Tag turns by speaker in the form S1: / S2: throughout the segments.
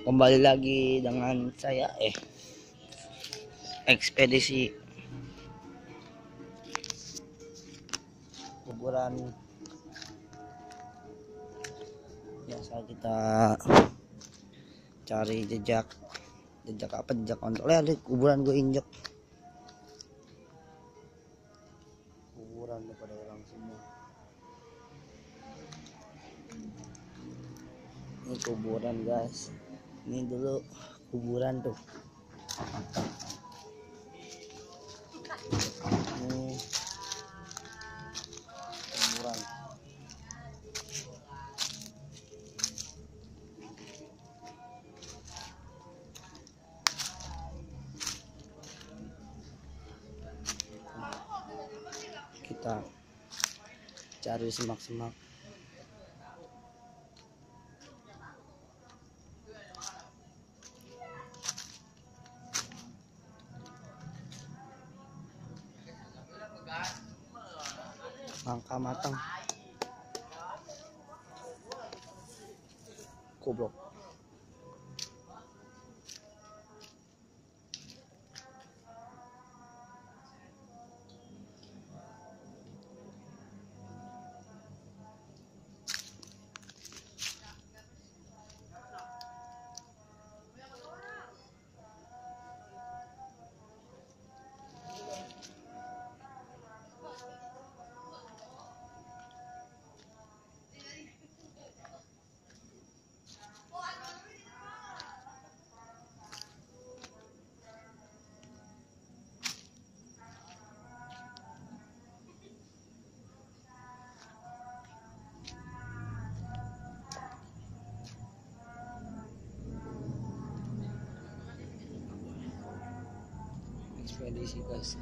S1: kembali lagi dengan saya eh ekspedisi kuburan biasa kita cari jejak jejak apa jejak kontrol. Ya di kuburan gue injek. Kuburan pada orang semua. Ini kuburan guys ini dulu kuburan tuh. Kuburan. Kita cari semak-semak Mangka matang. Goblok. Ekspedisi guys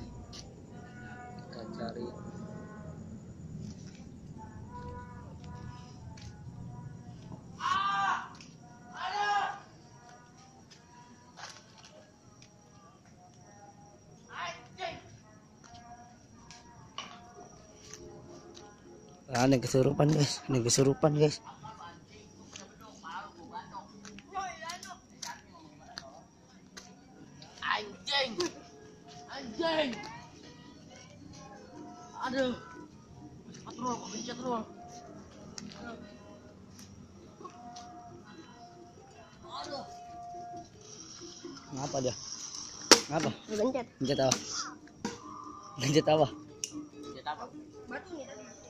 S1: kita cari Ah, ada kesurupan guys, ada kesurupan guys.
S2: anjing anjing aduh cepat roll kok pencet roll aduh
S1: Ngapa dia? Ngapa?
S3: Dipencet.
S1: Pencet apa? Pencet apa?
S2: pencet apa
S3: Batu nih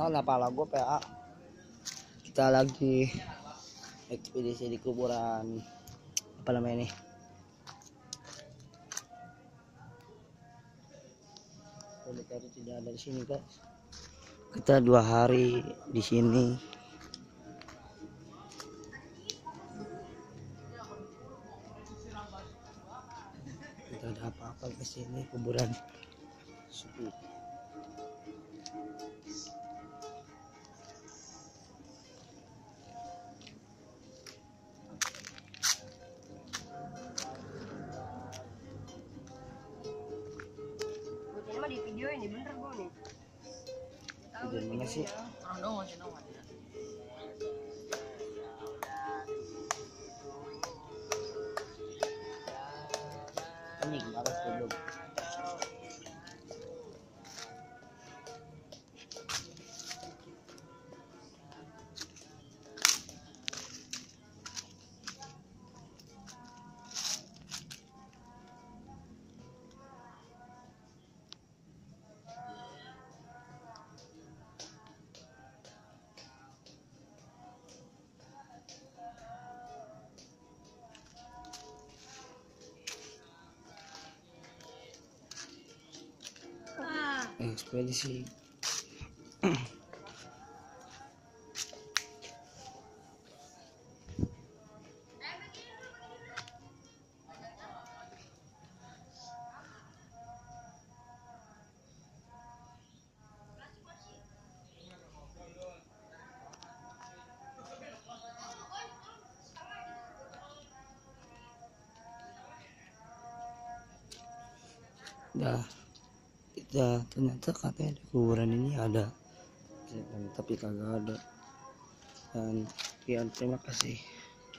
S1: Nah, kenapa lagu PA? Kita lagi ekspedisi di kuburan apa namanya? Boleh tadi tidak ada di sini guys. Kita dua hari di sini. Tidak ada apa-apa di sini kuburan sepi. Diyan mo na
S2: siya. Ano, ano, ano.
S1: Anig, maras tulog. Espere-se. Да. Kita ternyata katanya di kuburan ini ada. Tapi kagak ada. Dan sekian terima kasih